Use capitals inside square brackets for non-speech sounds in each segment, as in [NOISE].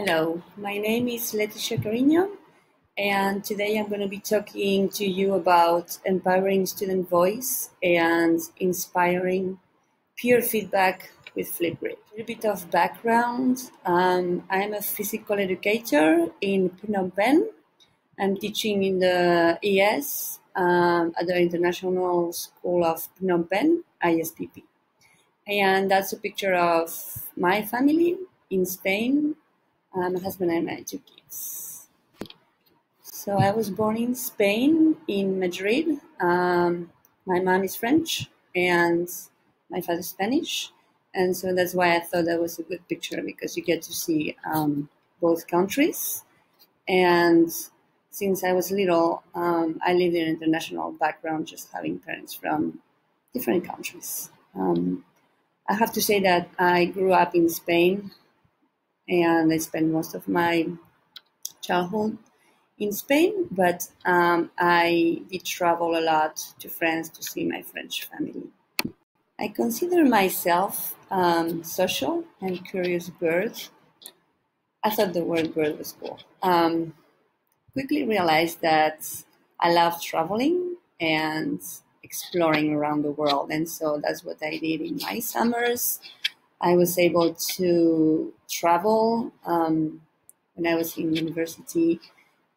Hello, my name is Leticia Carino, and today I'm going to be talking to you about empowering student voice and inspiring peer feedback with Flipgrid. A little bit of background um, I'm a physical educator in Phnom Penh. I'm teaching in the ES um, at the International School of Phnom Penh, ISPP. And that's a picture of my family in Spain uh, my husband and my two kids. So I was born in Spain, in Madrid. Um, my mom is French and my father is Spanish. And so that's why I thought that was a good picture because you get to see um, both countries. And since I was little, um, I lived in an international background, just having parents from different countries. Um, I have to say that I grew up in Spain and I spent most of my childhood in Spain, but um, I did travel a lot to France to see my French family. I consider myself um, social and curious bird. I thought the word bird was cool. Um, quickly realized that I love traveling and exploring around the world, and so that's what I did in my summers I was able to travel um, when I was in university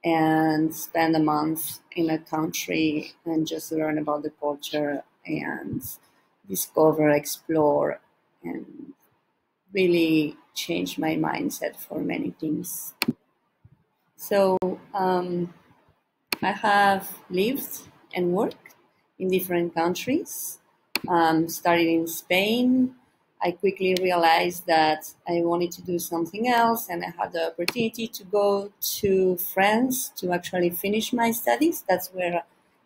and spend a month in a country and just learn about the culture and discover, explore, and really change my mindset for many things. So um, I have lived and worked in different countries. Um, started in Spain, I quickly realized that I wanted to do something else, and I had the opportunity to go to France to actually finish my studies. That's where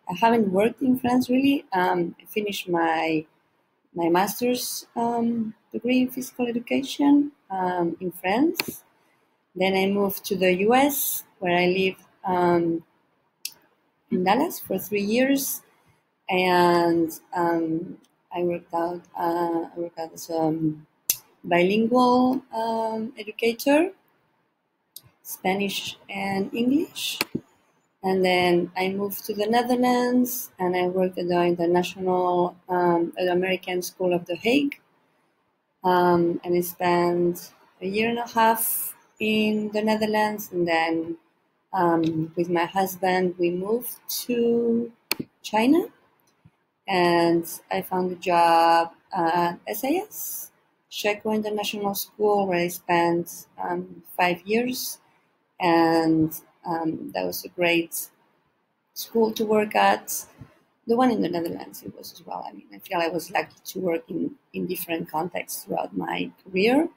I haven't worked in France really. Um, I finished my my master's um, degree in physical education um, in France. Then I moved to the US, where I lived um, in Dallas for three years, and um, I worked out. Uh, I worked out as a um, bilingual um, educator, Spanish and English. And then I moved to the Netherlands, and I worked at the International um, American School of The Hague. Um, and I spent a year and a half in the Netherlands, and then um, with my husband we moved to China and I found a job at SAS, Shekou International School, where I spent um, five years, and um, that was a great school to work at. The one in the Netherlands, it was as well. I mean, I feel I was lucky to work in, in different contexts throughout my career.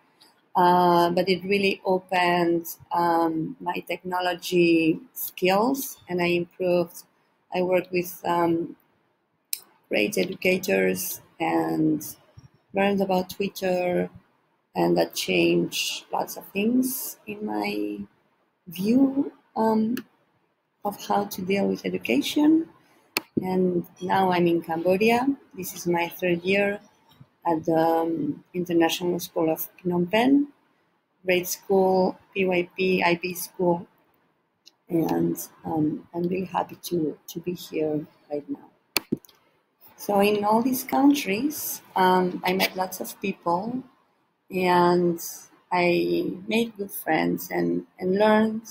Uh, but it really opened um, my technology skills and I improved. I worked with um, great educators and learned about Twitter, and that changed lots of things in my view um, of how to deal with education. And now I'm in Cambodia. This is my third year at the um, International School of Phnom Penh, grade school, PYP, IB school, and um, I'm really happy to, to be here right now. So in all these countries, um, I met lots of people, and I made good friends and, and learned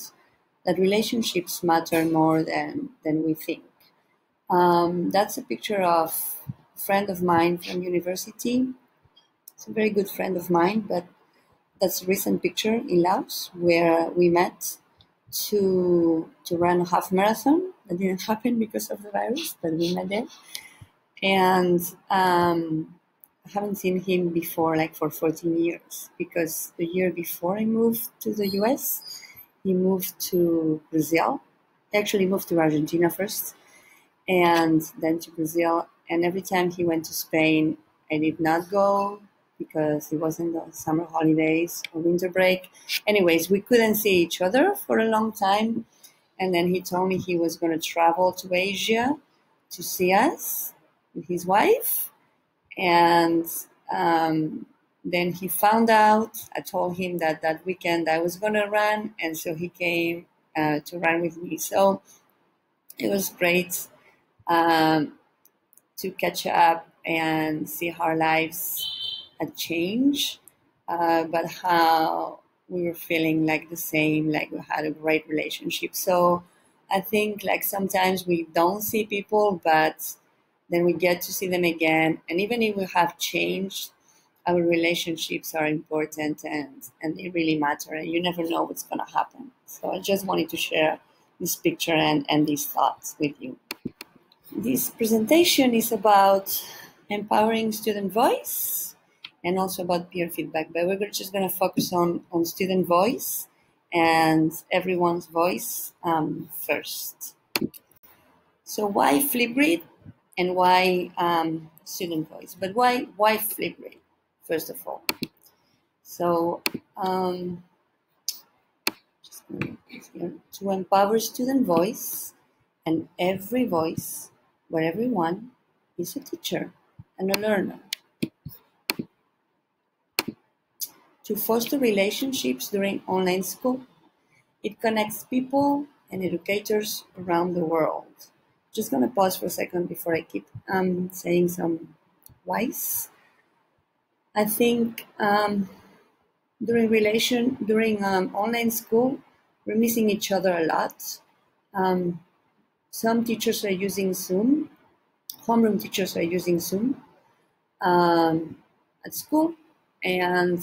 that relationships matter more than, than we think. Um, that's a picture of a friend of mine from university. It's a very good friend of mine, but that's a recent picture in Laos where we met to to run a half marathon. That didn't happen because of the virus, but we met there and um, I haven't seen him before, like for 14 years, because the year before I moved to the US, he moved to Brazil. He actually moved to Argentina first, and then to Brazil. And every time he went to Spain, I did not go because it wasn't the summer holidays or winter break. Anyways, we couldn't see each other for a long time. And then he told me he was going to travel to Asia to see us his wife, and um, then he found out. I told him that that weekend I was going to run, and so he came uh, to run with me. So it was great um, to catch up and see how our lives had changed, uh, but how we were feeling like the same, like we had a great relationship. So I think like sometimes we don't see people, but then we get to see them again. And even if we have changed, our relationships are important and, and they really matter. And you never know what's going to happen. So I just wanted to share this picture and, and these thoughts with you. This presentation is about empowering student voice and also about peer feedback, but we're just going to focus on, on student voice and everyone's voice um, first. So why Flipgrid and why um, student voice? But why why Flipgrid first of all? So um, to empower student voice and every voice where everyone is a teacher and a learner. To foster relationships during online school, it connects people and educators around the world. Just gonna pause for a second before I keep um, saying some whys. I think um, during relation during um, online school, we're missing each other a lot. Um, some teachers are using Zoom. Homeroom teachers are using Zoom um, at school, and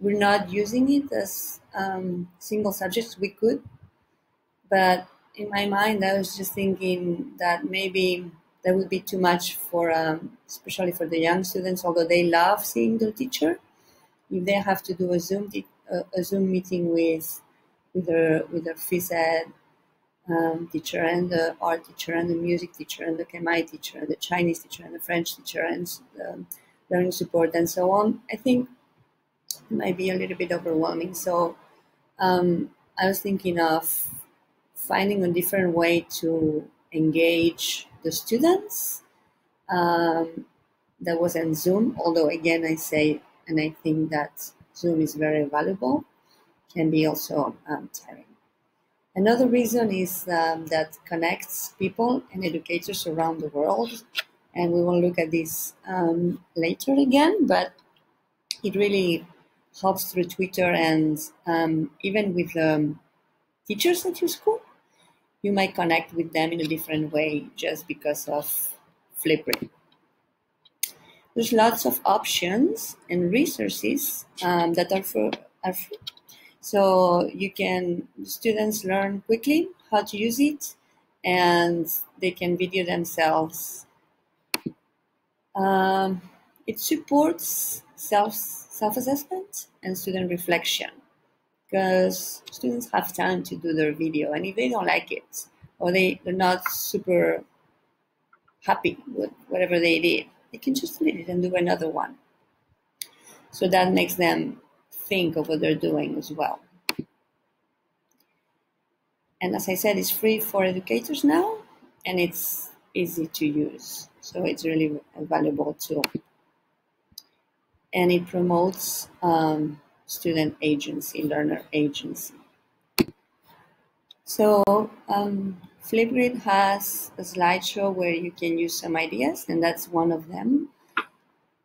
we're not using it as um, single subjects. We could, but in my mind, I was just thinking that maybe that would be too much for, um, especially for the young students. Although they love seeing their teacher, if they have to do a Zoom a Zoom meeting with with their with their phys ed um, teacher and the art teacher and the music teacher and the Khmer teacher and the Chinese teacher and the French teacher and the learning support and so on. I think it might be a little bit overwhelming. So um, I was thinking of finding a different way to engage the students. Um, that was in Zoom, although again I say and I think that Zoom is very valuable can be also um, tiring. Another reason is um, that connects people and educators around the world, and we will look at this um, later again. But it really helps through Twitter and um, even with um, teachers at your school. You might connect with them in a different way just because of Flipgrid. There's lots of options and resources um, that are, for, are free so you can students learn quickly how to use it, and they can video themselves. Um, it supports self self assessment and student reflection because students have time to do their video, and if they don't like it or they they're not super happy with whatever they did, they can just delete it and do another one. So that makes them think of what they're doing as well. And as I said, it's free for educators now and it's easy to use. So it's really a valuable tool. And it promotes um, student agency, learner agency. So um, Flipgrid has a slideshow where you can use some ideas, and that's one of them,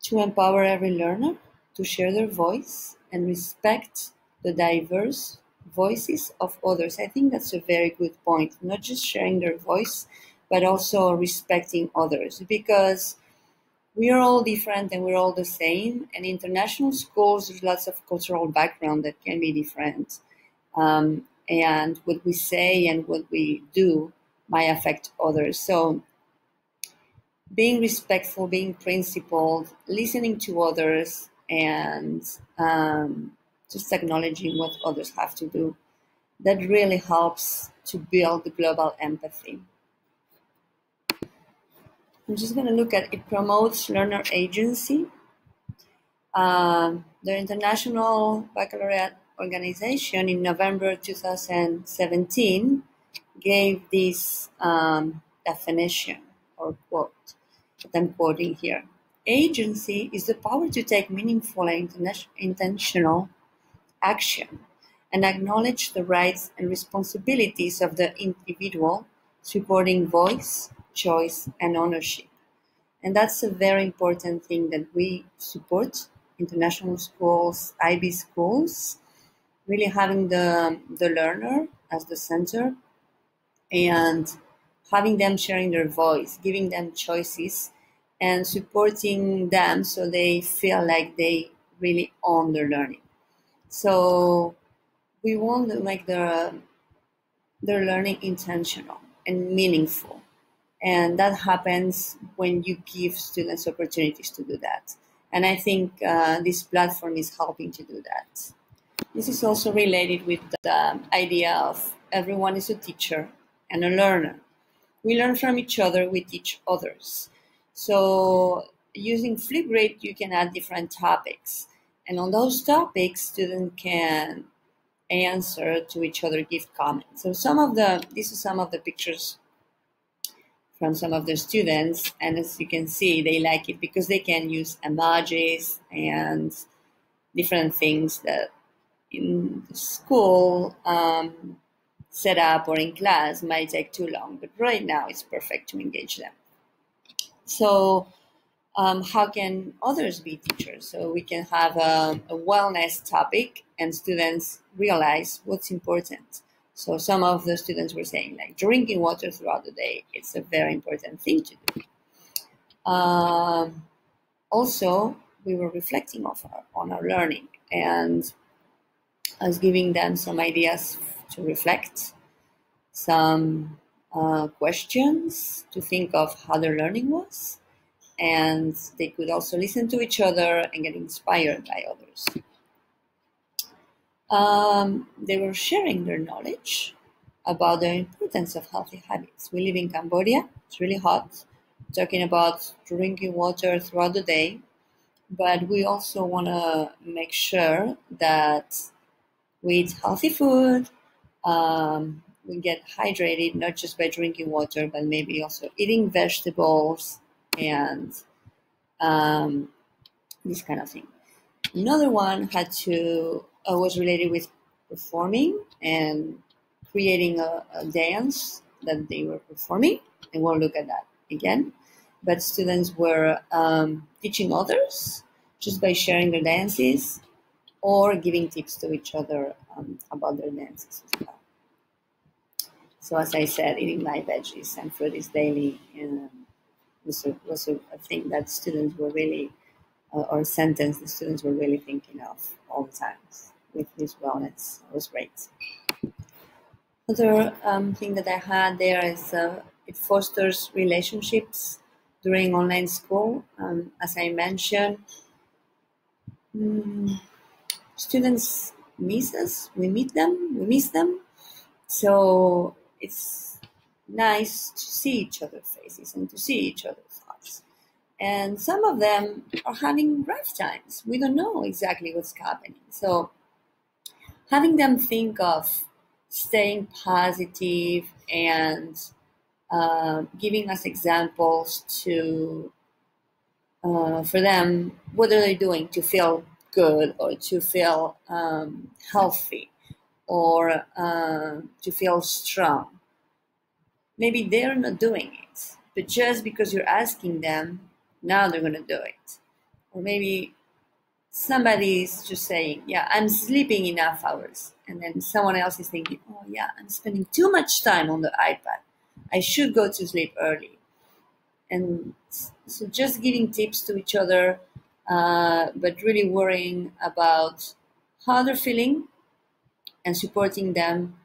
to empower every learner to share their voice and respect the diverse voices of others. I think that's a very good point. Not just sharing their voice, but also respecting others because we are all different and we're all the same. And international schools, there's lots of cultural background that can be different. Um, and what we say and what we do might affect others. So being respectful, being principled, listening to others, and um, just acknowledging what others have to do. That really helps to build global empathy. I'm just going to look at it promotes learner agency. Uh, the International Baccalaureate Organization in November 2017 gave this um, definition or quote that I'm quoting here. agency is the power to take meaningful and intentional action and acknowledge the rights and responsibilities of the individual, supporting voice, choice, and ownership. And that's a very important thing that we support international schools, IB schools, really having the, the learner as the center and having them sharing their voice, giving them choices, and supporting them so they feel like they really own their learning. So we want to make their their learning intentional and meaningful, and that happens when you give students opportunities to do that. And I think uh, this platform is helping to do that. This is also related with the idea of everyone is a teacher and a learner. We learn from each other, we teach others. So using Flipgrid, you can add different topics. And on those topics, students can answer to each other, give comments. So some of the, these are some of the pictures from some of the students. And as you can see, they like it because they can use emojis and different things that in school um, set up or in class might take too long. But right now it's perfect to engage them. So um, how can others be teachers? So we can have a, a wellness topic and students realize what's important. So some of the students were saying like drinking water throughout the day, it's a very important thing to do. Um, also, we were reflecting of our, on our learning and I was giving them some ideas to reflect, some uh, questions to think of how their learning was, and they could also listen to each other and get inspired by others. Um, they were sharing their knowledge about the importance of healthy habits. We live in Cambodia, it's really hot, talking about drinking water throughout the day, but we also want to make sure that we eat healthy food, um, we get hydrated not just by drinking water, but maybe also eating vegetables and um, this kind of thing. Another one had to uh, was related with performing and creating a, a, dance that they were performing, and we'll look at that again. But students were um, teaching others just by sharing their dances or giving tips to each other um, about their dances as well. So as I said, eating my veggies and fruit is daily and was a, was a, a thing that students were really, uh, or sentence the students were really thinking of all the time with his wellness. Was great. Other um, thing that I had there is uh, it fosters relationships during online school. Um, as I mentioned, um, students miss us. We meet them. We miss them. So it's nice to see each other's faces and to see each other's thoughts. And some of them are having rough times. We don't know exactly what's happening. So having them think of staying positive and uh, giving us examples to uh, for them what are they doing to feel good or to feel um, healthy or uh, to feel strong. Maybe they're not doing it, but just because you're asking them, now they're going to do it. Or maybe somebody is just saying, Yeah, I'm sleeping enough hours. And then someone else is thinking, Oh, yeah, I'm spending too much time on the iPad. I should go to sleep early. And so just giving tips to each other uh, but really worrying about how they're feeling and supporting them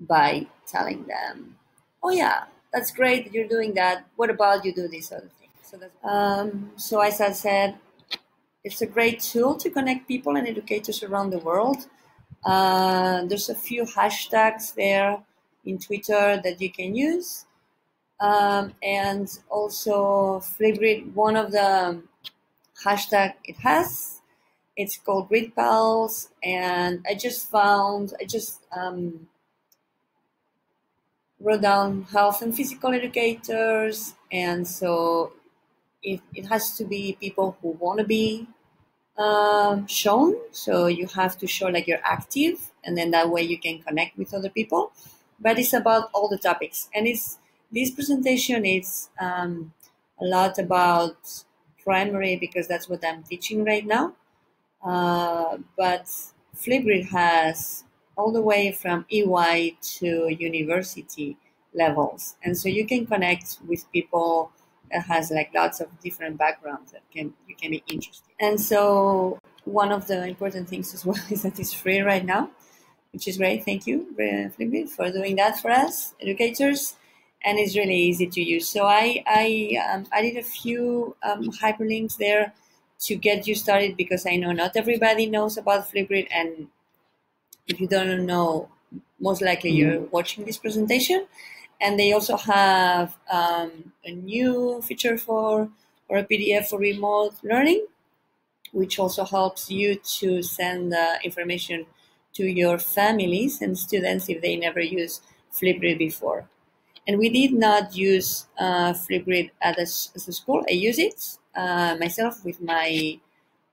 by telling them, "Oh yeah, that's great that you're doing that. What about you do this other thing?" So that's um, so as I said, it's a great tool to connect people and educators around the world. Uh, there's a few hashtags there in Twitter that you can use. Um, and also Flipgrid, one of the hashtag it has. It's called Grid Pals, and I just found, I just um, wrote down health and physical educators, and so it, it has to be people who want to be um, shown. So you have to show like you're active, and then that way you can connect with other people. But it's about all the topics, and it's this presentation is um, a lot about primary because that's what I'm teaching right now. Uh, but Flipgrid has all the way from EY to university levels, and so you can connect with people has like lots of different backgrounds that can you can be interested. And so one of the important things as [LAUGHS] well is that it's free right now, which is great. Thank you, Flipgrid, for doing that for us educators. And it's really easy to use. So I I um, added a few um, hyperlinks there to get you started because I know not everybody knows about Flipgrid, and if you don't know, most likely mm-hmm. you're watching this presentation and they also have um, a new feature for or a PDF for remote learning, which also helps you to send uh, information to your families and students if they never use Flipgrid before. And we did not use uh, Flipgrid at a school. I use it uh, myself with my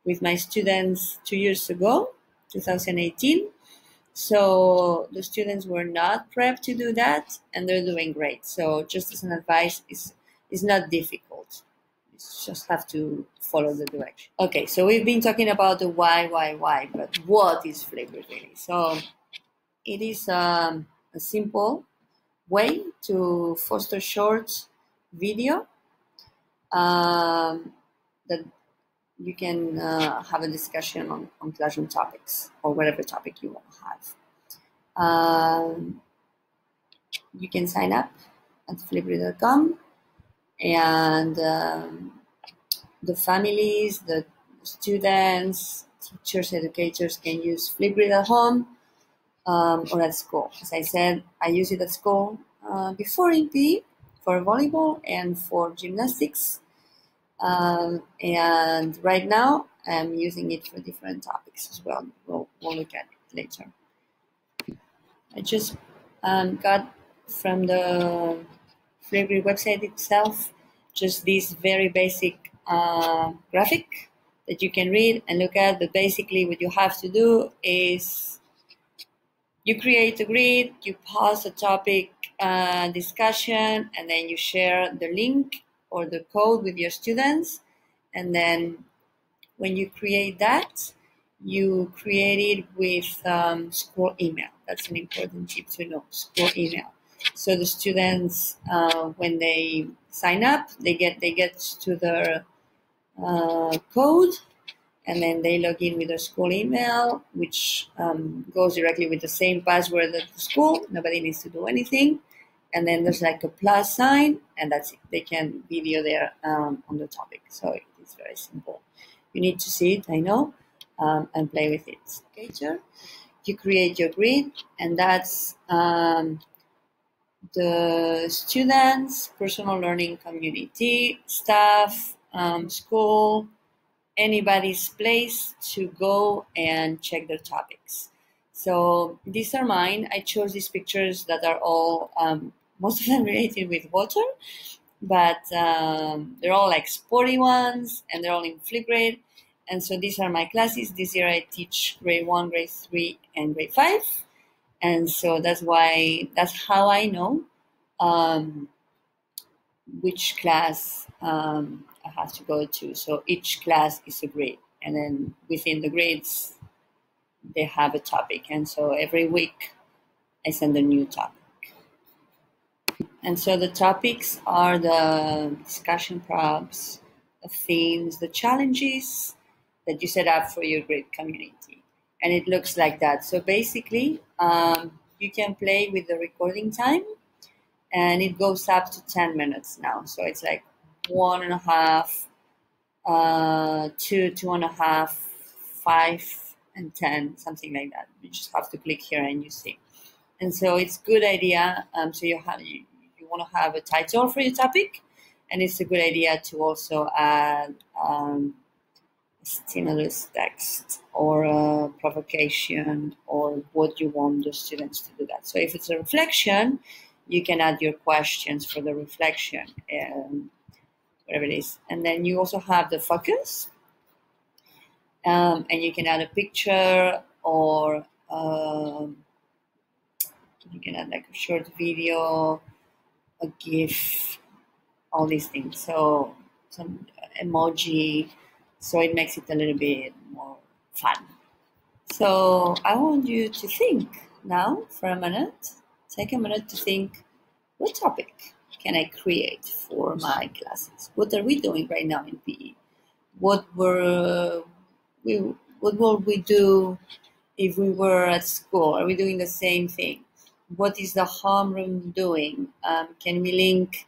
with my students two years ago, 2018 so the students were not prepped to do that, and they're doing great. So just as an advice, is is not difficult. You just have to follow the direction. Okay, so we've been talking about the why, why, why, but what is Flipgrid really? So it is um, a simple way to foster short video um, that you can uh, have a discussion on, on classroom topics or whatever topic you want to have. Um, you can sign up at flipgrid.com and um, the families, the students, teachers, educators can use Flipgrid at home um, or at school. As I said, I use it at school uh, before PE for volleyball and for gymnastics um, and right now, I'm using it for different topics as well. We'll, we'll look at it later. I just um, got from the Flipgrid website itself just this very basic uh, graphic that you can read and look at. But basically, what you have to do is you create a grid, you pause a topic uh, discussion, and then you share the link or the code with your students. And then when you create that, you create it with um, school email. That's an important tip to know, school email. So the students, uh, when they sign up, they get they get to their uh, code, and then they log in with their school email, which um, goes directly with the same password at the school. Nobody needs to do anything and then there's like a plus sign, and that's it. They can video there um, on the topic. So it's very simple. You need to see it, I know, um, and play with it. Okay, You create your grid, and that's um, the students, personal learning community, staff, um, school, anybody's place to go and check their topics. So these are mine. I chose these pictures that are all um, most [LAUGHS] of them related with water, but um, they're all like sporty ones and they're all in Flipgrid. And so these are my classes. This year I teach grade one, grade three, and grade five. And so that's why, that's how I know um, which class um, I have to go to. So each class is a grade. And then within the grades, they have a topic. And so every week I send a new topic. And so the topics are the discussion prompts, the themes, the challenges that you set up for your great community. And it looks like that. So basically, um, you can play with the recording time and it goes up to 10 minutes now. So it's like one and a half, uh, two, two and a half, five, and 10, something like that. You just have to click here and you see. And so it's good idea. Um, so you have, you, want to have a title for your topic, and it's a good idea to also add um, stimulus text or a provocation or what you want the students to do that. So if it's a reflection, you can add your questions for the reflection. Um, whatever it is. And then you also have the focus, um, and you can add a picture or um, you can add like a short video, a GIF, all these things. So some emoji, so it makes it a little bit more fun. So I want you to think now for a minute. Take a minute to think what topic can I create for my classes? What are we doing right now in PE? What were we what will we do if we were at school? Are we doing the same thing? What is the homeroom doing? Um, can we link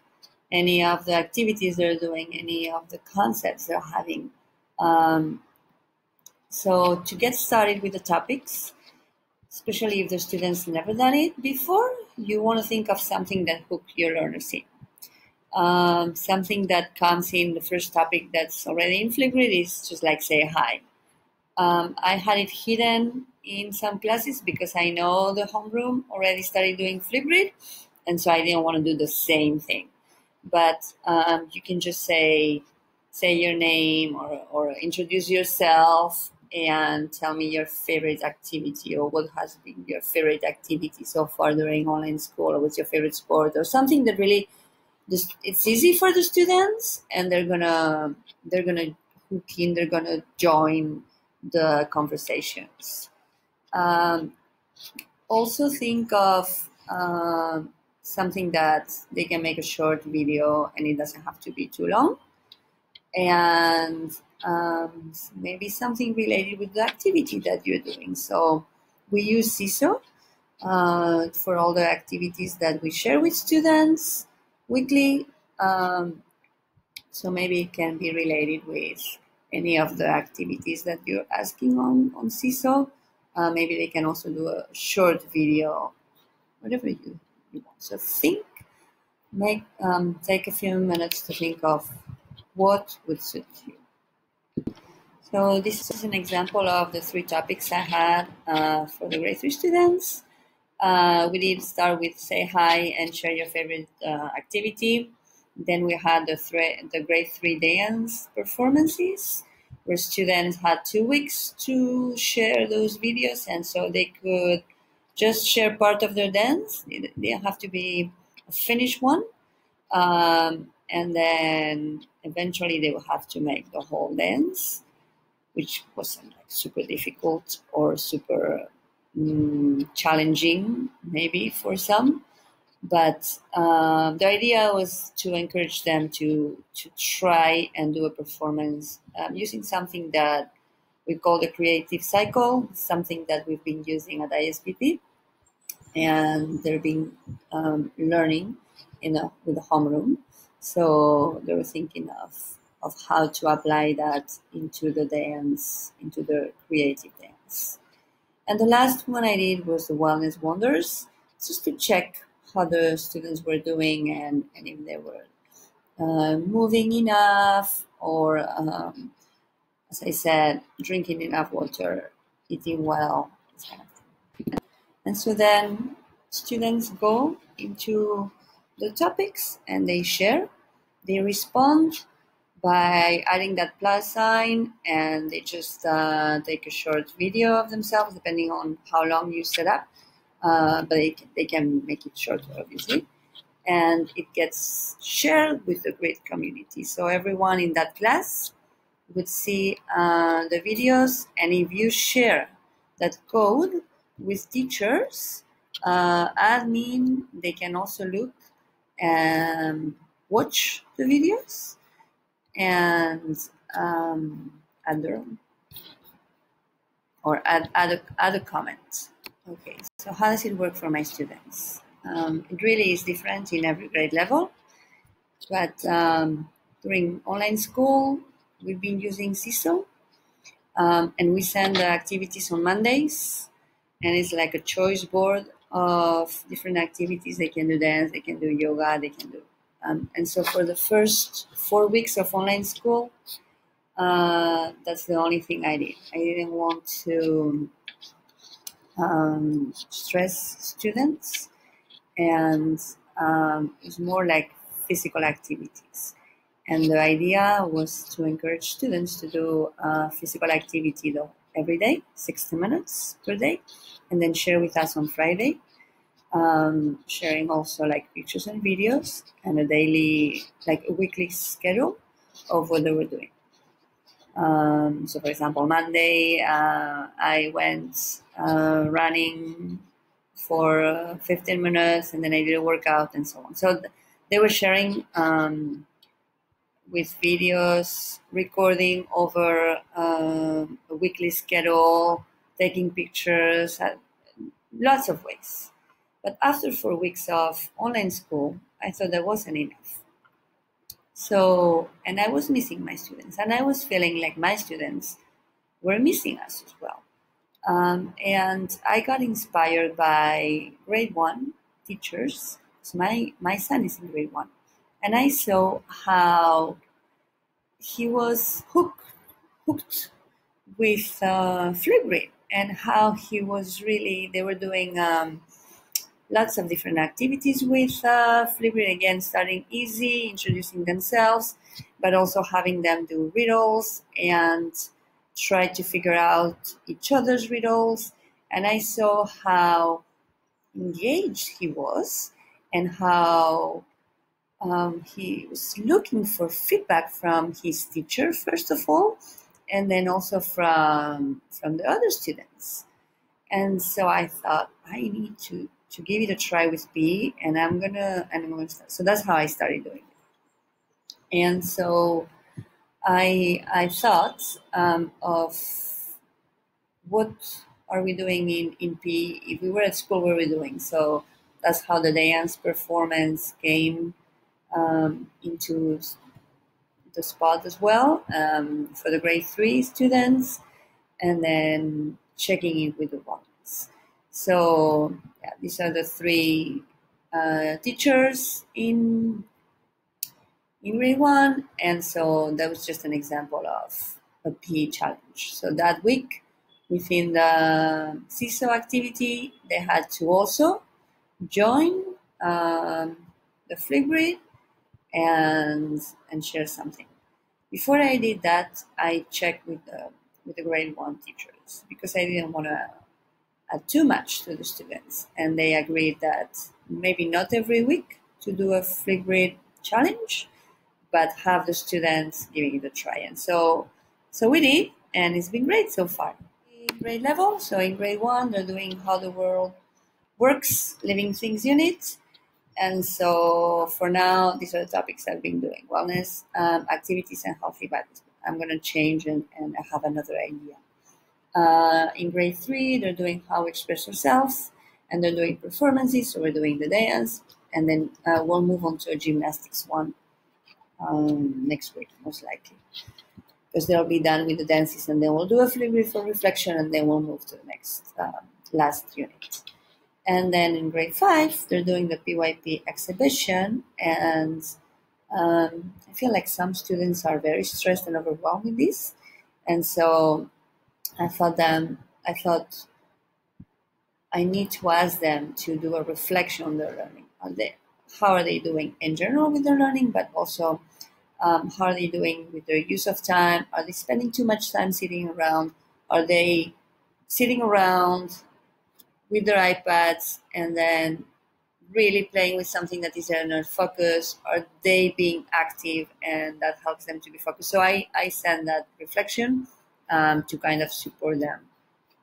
any of the activities they're doing, any of the concepts they're having? Um, so to get started with the topics, especially if the students never done it before, you want to think of something that hook your learners in. Um, something that comes in the first topic that's already in Flipgrid is just like say hi. Um, I had it hidden in some classes because I know the homeroom already started doing Flipgrid, and so I didn't want to do the same thing. But um, you can just say say your name or, or introduce yourself and tell me your favorite activity or what has been your favorite activity so far during online school or what's your favorite sport or something that really just it's easy for the students and they're gonna they're gonna hook in they're gonna join the conversations um, also think of uh, something that they can make a short video and it doesn't have to be too long and um, maybe something related with the activity that you're doing. So we use Seesaw uh, for all the activities that we share with students weekly. Um, so maybe it can be related with any of the activities that you're asking on, on Seesaw. Uh, maybe they can also do a short video, whatever you, you want. So think, make, um, take a few minutes to think of what would suit you. So this is an example of the three topics I had uh, for the grade three students. Uh, we did start with say hi and share your favorite uh, activity. Then we had the, the grade three dance performances, where students had two weeks to share those videos, and so they could just share part of their dance. They have to be a finished one. Um, and then eventually they will have to make the whole dance which wasn't like super difficult or super um, challenging, maybe for some. But uh, the idea was to encourage them to to try and do a performance um, using something that we call the creative cycle, something that we've been using at ISPP, and they've been um, learning in with a homeroom. So they were thinking of of how to apply that into the dance, into the creative dance. And the last one I did was the Wellness Wonders, just to check how the students were doing and, and if they were uh, moving enough or, um, as I said, drinking enough water, eating well, And so then students go into the topics and they share, they respond, by adding that plus sign and they just uh, take a short video of themselves depending on how long you set up uh, but they can, they can make it shorter obviously and it gets shared with the great community so everyone in that class would see uh, the videos and if you share that code with teachers uh, admin they can also look and watch the videos and um, add their own or add, add, a, add a comment. Okay, so how does it work for my students? Um, it really is different in every grade level, but um, during online school, we've been using Seesaw, um, and we send the activities on Mondays, and it's like a choice board of different activities. They can do dance, they can do yoga, they can do um, and so for the first four weeks of online school, uh, that's the only thing I did. I didn't want to um, stress students, and um, it's more like physical activities. And the idea was to encourage students to do uh, physical activity though every day, 60 minutes per day, and then share with us on Friday. Um, sharing also like pictures and videos and a daily, like a weekly schedule of what they were doing. Um, so, for example, Monday uh, I went uh, running for uh, 15 minutes and then I did a workout and so on. So th- they were sharing um, with videos, recording over uh, a weekly schedule, taking pictures, uh, lots of ways. But after four weeks of online school, I thought that wasn't enough. So, and I was missing my students, and I was feeling like my students were missing us as well. Um, and I got inspired by grade one teachers. So my, my son is in grade one. And I saw how he was hooked, hooked with uh, Flipgrid and how he was really, they were doing um, lots of different activities with uh, Flipgrid. Again, starting easy, introducing themselves, but also having them do riddles and try to figure out each other's riddles. And I saw how engaged he was and how um, he was looking for feedback from his teacher, first of all, and then also from, from the other students. And so I thought, I need to, to give it a try with B, and I'm gonna, and I'm gonna start. So that's how I started doing it. And so I I thought um, of what are we doing in, in PE if we were at school what were we doing so that's how the dance performance came um, into the spot as well um, for the grade three students and then checking in with the ones so yeah, these are the three uh, teachers in in grade one. And so that was just an example of a PE challenge. So that week, within the Seesaw activity, they had to also join um, the Flipgrid and and share something. Before I did that, I checked with the with the grade one teachers because I didn't want to add too much to the students, and they agreed that maybe not every week to do a Flipgrid challenge, but have the students giving it a try. And so, so we did, and it's been great so far. In grade level, so in grade one, they're doing how the world works, living things unit. And so for now, these are the topics I've been doing wellness, um, activities, and healthy bodies. I'm going to change and, and I have another idea. Uh, in grade three, they're doing how we express ourselves and they're doing performances. So we're doing the dance. And then uh, we'll move on to a gymnastics one um, next week, most likely. Because they'll be done with the dances and then we'll do a flip for reflection and then we'll move to the next um, last unit. And then in grade five, they're doing the PYP exhibition and um, I feel like some students are very stressed and overwhelmed with this. And so I thought them, I thought I need to ask them to do a reflection on their learning. Are they, how are they doing in general with their learning, but also um, how are they doing with their use of time? Are they spending too much time sitting around? Are they sitting around with their iPads and then really playing with something that is their focus? Are they being active and that helps them to be focused? So I, I send that reflection um, to kind of support them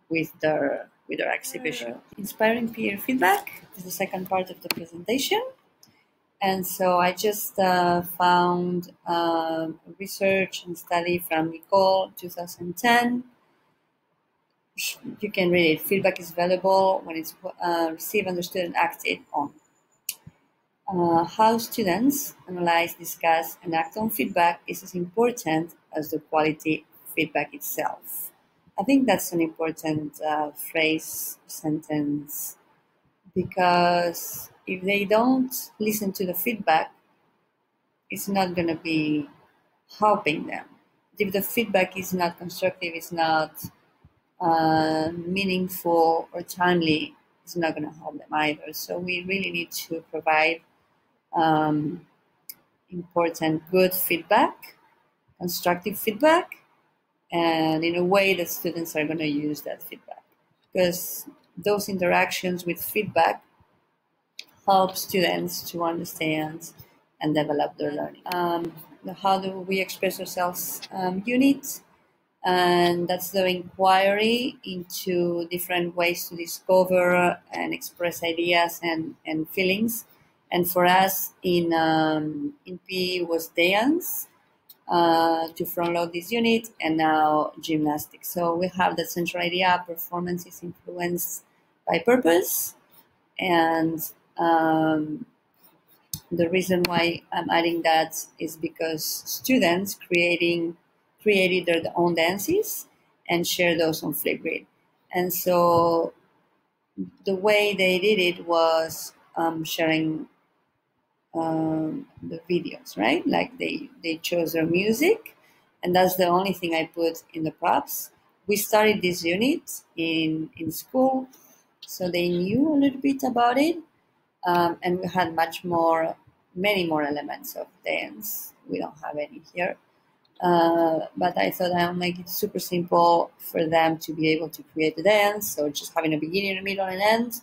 with their with their exhibition. Inspiring peer feedback is the second part of the presentation. And so I just uh, found uh, research and study from Nicol, 2010. You can read it. Feedback is valuable when it's uh, received, understood, and acted on. Uh, how students analyze, discuss, and act on feedback is as important as the quality feedback itself. I think that's an important uh, phrase, sentence, because if they don't listen to the feedback, it's not going to be helping them. If the feedback is not constructive, it's not uh, meaningful or timely, it's not going to help them either. So we really need to provide um, important good feedback, constructive feedback, and in a way that students are going to use that feedback. Because those interactions with feedback help students to understand and develop their learning. Um, how do we express ourselves um, unit? And that's the inquiry into different ways to discover and express ideas and, and feelings. And for us in, um, in PE was dance uh, to front load this unit and now gymnastics. So we have the central idea performance is influenced by purpose and um, the reason why I'm adding that is because students creating created their own dances and share those on Flipgrid. And so the way they did it was um, sharing um, the videos, right? Like they, they chose their music, and that's the only thing I put in the props. We started this unit in, in school, so they knew a little bit about it, um, and we had much more, many more elements of dance. We don't have any here. Uh, but I thought I'll make it super simple for them to be able to create the dance. So just having a beginning, a middle, and end,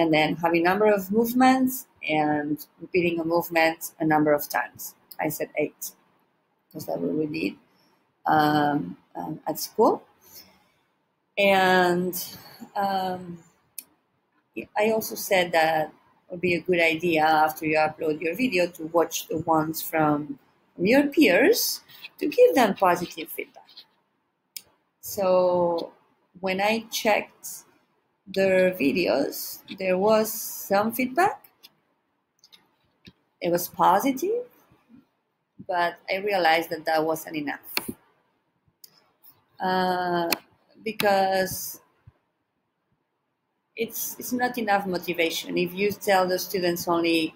and then having a number of movements and repeating a movement a number of times. I said eight because that's what we did um, um, at school. And um, I also said that it would be a good idea after you upload your video to watch the ones from, your peers to give them positive feedback. So when I checked their videos, there was some feedback. It was positive, but I realized that that wasn't enough. Uh, because it's it's not enough motivation if you tell the students only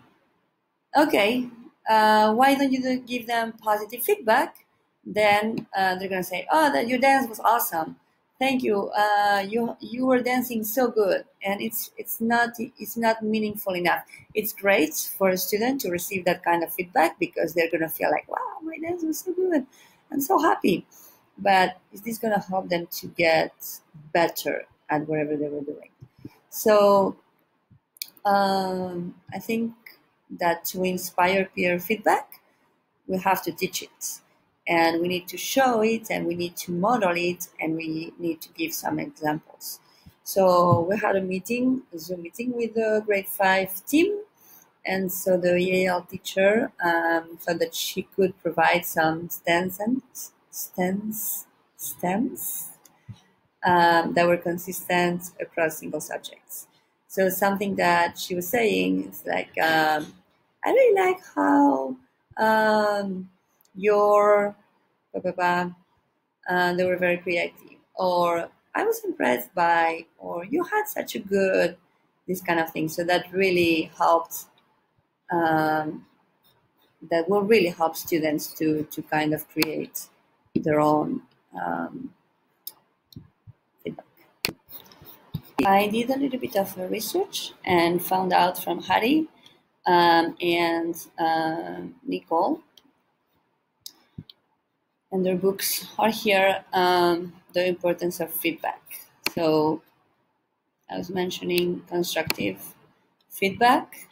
okay uh, why don't you give them positive feedback then uh, they're going to say oh that your dance was awesome thank you. Uh, you you were dancing so good and it's it's not it's not meaningful enough. It's great for a student to receive that kind of feedback because they're going to feel like wow my dance was so good. I'm so happy. But is this going to help them to get better at whatever they were doing? So um, I think that to inspire peer feedback, we have to teach it. And we need to show it and we need to model it and we need to give some examples. So we had a meeting, a Zoom meeting with the grade five team. And so the EAL teacher um, thought that she could provide some stems and stems, stems um, that were consistent across single subjects. So something that she was saying is like, um, I really like how um, your blah, blah, blah, uh, they were very creative, or I was impressed by, or you had such a good, this kind of thing. So that really helped. Um, that will really help students to to kind of create their own um, I did a little bit of research and found out from Hattie um, and uh, Nicol, and their books are here. Um, the importance of feedback. So, I was mentioning constructive feedback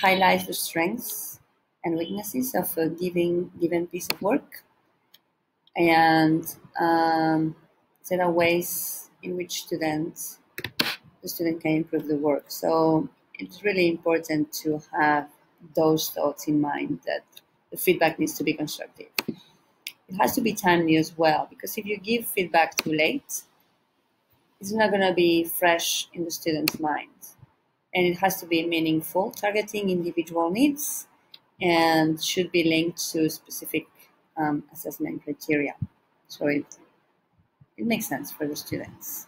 highlights the strengths and weaknesses of a given given piece of work, and um, there are ways in which students the student can improve the work. So it's really important to have those thoughts in mind that the feedback needs to be constructive. It has to be timely as well because if you give feedback too late, it's not going to be fresh in the student's mind. And it has to be meaningful, targeting individual needs, and should be linked to specific um, assessment criteria. So it, it makes sense for the students.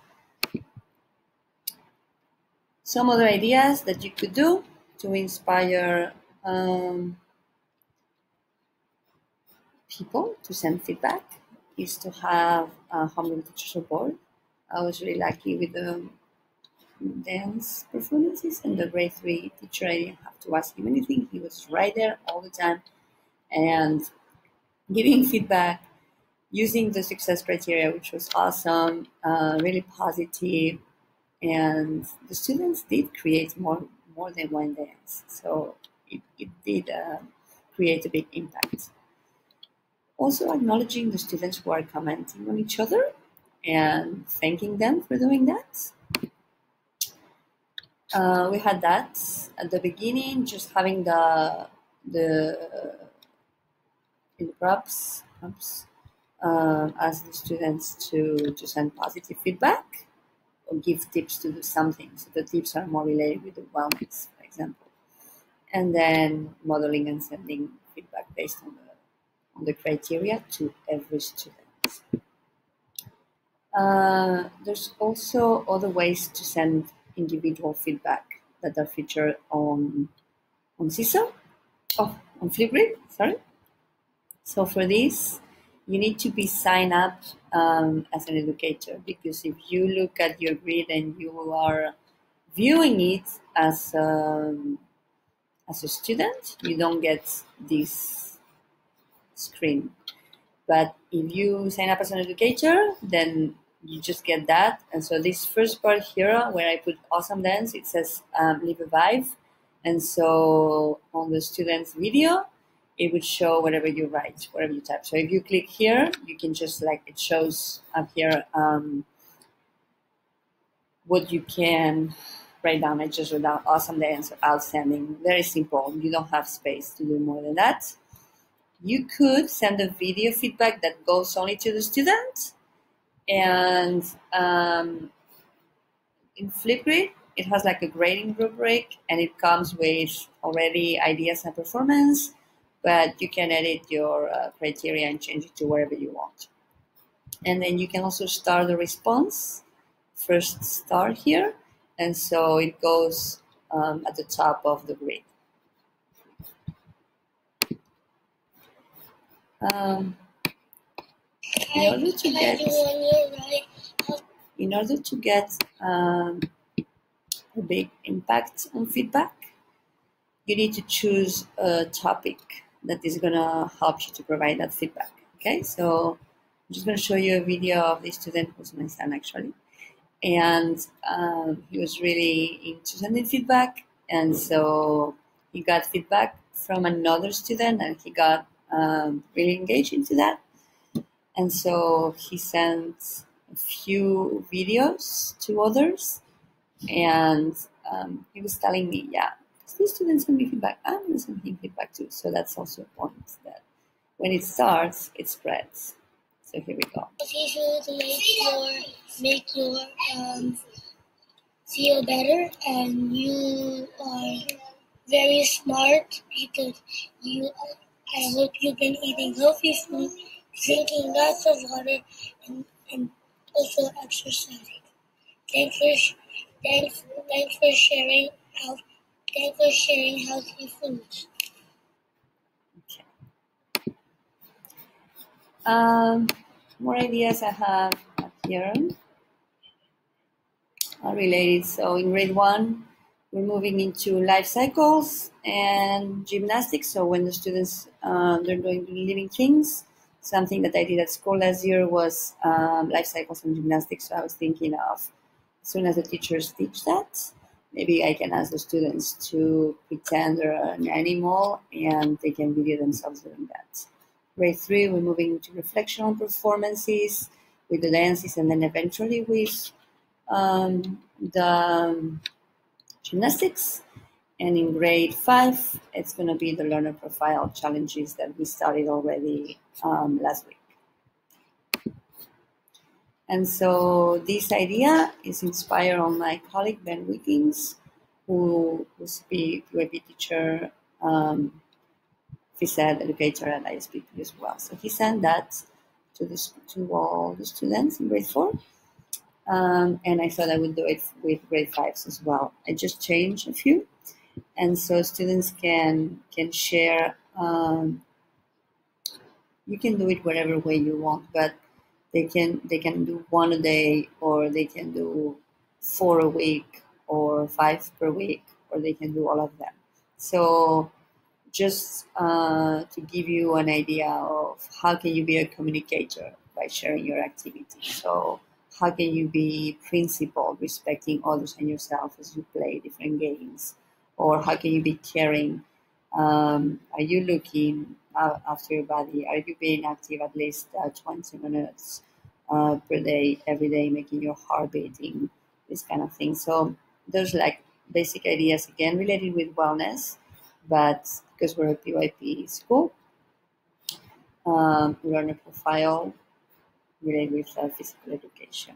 Some other ideas that you could do to inspire um, people to send feedback is to have a homeroom teacher support. I was really lucky with the dance performances and the grade three teacher. I didn't have to ask him anything. He was right there all the time. and giving feedback using the success criteria, which was awesome, uh, really positive, and the students did create more more than one dance, so it, it did uh, create a big impact. Also, acknowledging the students who are commenting on each other and thanking them for doing that. Uh, we had that at the beginning, just having the the in the props, props uh, ask the students to to send positive feedback or give tips to do something. So the tips are more related with the wellness, for example, and then modeling and sending feedback based on the on the criteria to every student. Uh, there's also other ways to send individual feedback that are featured on on Seesaw, oh, on Flipgrid, sorry. So for this, you need to be signed up um, as an educator because if you look at your grid and you are viewing it as um, as a student, you don't get this screen. But if you sign up as an educator, then you just get that. And so this first part here, where I put awesome dance, it says um, leave a vibe. And so on the student's video, it would show whatever you write, whatever you type. So if you click here, you can just like, it shows up here um, what you can write down. I just wrote down awesome dance or outstanding. Very simple. You don't have space to do more than that. You could send a video feedback that goes only to the student and um, in Flipgrid, it has like a grading rubric and it comes with already ideas and performance, but you can edit your uh, criteria and change it to wherever you want. And then you can also start the response, first start here, and so it goes um, at the top of the grid. Um, in order to get in order to get um, a big impact on feedback you need to choose a topic that is going to help you to provide that feedback okay? So i'm just going to show you a video of this student who's my son actually. And um, he was really into sending feedback and so he got feedback from another student and he got um, really engaged into that and so he sent a few videos to others, and um, he was telling me, yeah, these students send me feedback. I'm going to send him feedback too. So that's also a point that when it starts, it spreads. So here we go. Make your make your um, feel better, and you are very smart because you. I hope you've been eating healthy food drinking lots of water, and, and also exercising. Thanks for, thanks, thanks for sharing out. Thanks for sharing healthy foods. Okay. Um, more ideas I have here are related. So in grade one, we're moving into life cycles and gymnastics. So when the students uh, they're doing living things, something that I did at school last year was um, life cycles and gymnastics. So I was thinking of as soon as the teachers teach that, maybe I can ask the students to pretend they're an animal and they can video themselves doing that. Grade three, we're moving to reflection on performances with the dances and then eventually with um, the um, gymnastics. And in grade five, it's going to be the learner profile challenges that we started already um, last week. And so this idea is inspired on my colleague Ben Wickings, who was a UAP teacher, um, said educator at ISPP as well. So he sent that to to all the students in grade four. Um, and I thought I would do it with grade fives as well. I just changed a few and so students can can share. Um, you can do it whatever way you want, but they can they can do one a day, or they can do four a week, or five per week, or they can do all of them. So just uh, to give you an idea of how can you be a communicator by sharing your activity. So how can you be principled, respecting others and yourself as you play different games? Or how can you be caring? Um, are you looking after your body? Are you being active at least uh, 20 minutes uh, per day, every day, making your heart beating, this kind of thing. So there's like basic ideas again related with wellness, but because we're a PYP school, um, learner profile related with physical education.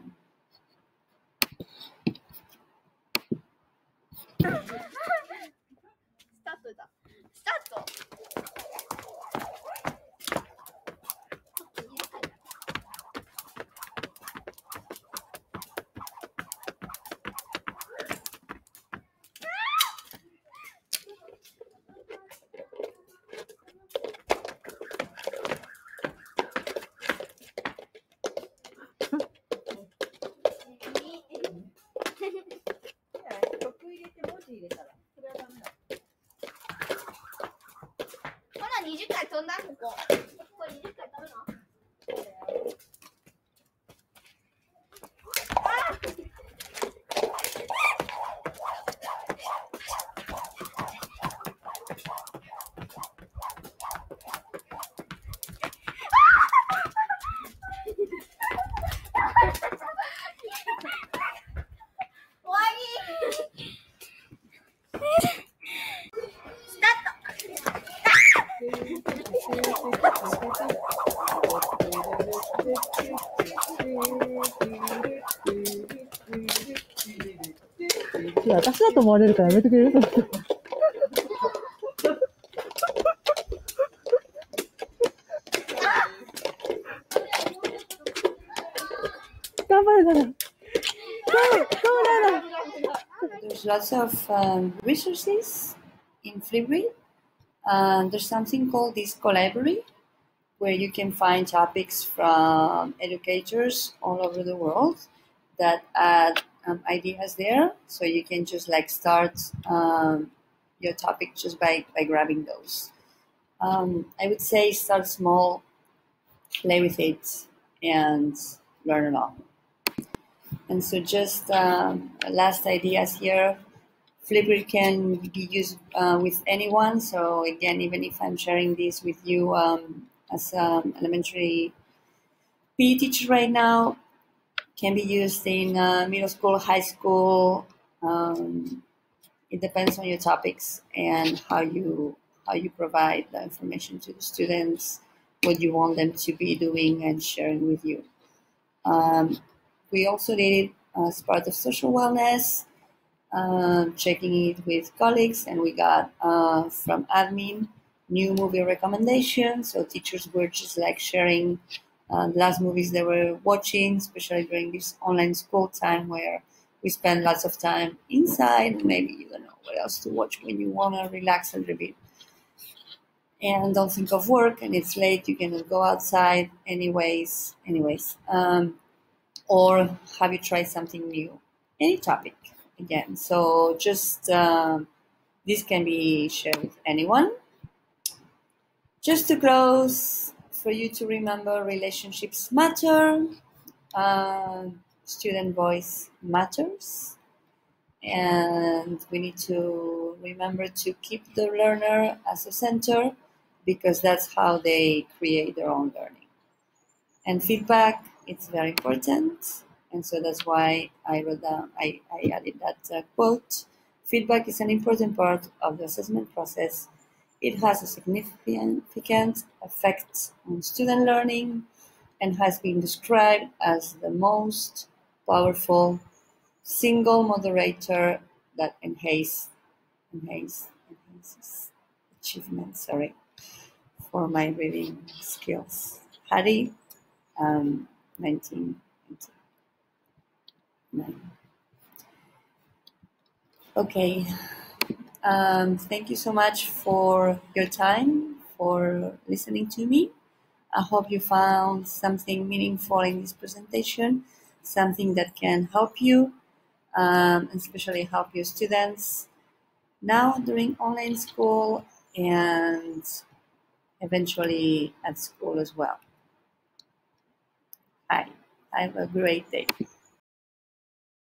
私だと思われるからやめてくれる頑張れなら。There's lots of um, resources in Flipgrid. Uh, there's something called this library where you can find topics from educators all over the world that add um, ideas there. So you can just like start um, your topic just by, by grabbing those. Um, I would say start small, play with it, and learn a lot. And so just um, last ideas here. Flipgrid can be used uh, with anyone. So again, even if I'm sharing this with you um, as an elementary PE teacher right now, can be used in uh, middle school, high school. Um, it depends on your topics and how you how you provide the information to the students, what you want them to be doing and sharing with you. Um, we also did it as part of social wellness, uh, checking it with colleagues, and we got uh, from admin new movie recommendations. So teachers were just like sharing uh, the last movies they were watching, especially during this online school time where we spend lots of time inside. Maybe you don't know what else to watch when you want to relax a little bit. And don't think of work and it's late, you cannot go outside anyways. Anyways, um, or have you tried something new? Any topic again. So just um, this can be shared with anyone. Just to close, for you to remember relationships matter, uh, student voice matters, and we need to remember to keep the learner as a center because that's how they create their own learning. And feedback, it's very important, and so that's why I wrote down, I, I added that uh, quote. Feedback is an important part of the assessment process it has a significant effect on student learning and has been described as the most powerful single moderator that enhance, enhance, enhances achievement. Sorry for my reading skills. Hattie, um, 1999. Okay. Um, thank you so much for your time, for listening to me. I hope you found something meaningful in this presentation, something that can help you, um, especially help your students now during online school and eventually at school as well. Hi, have a great day.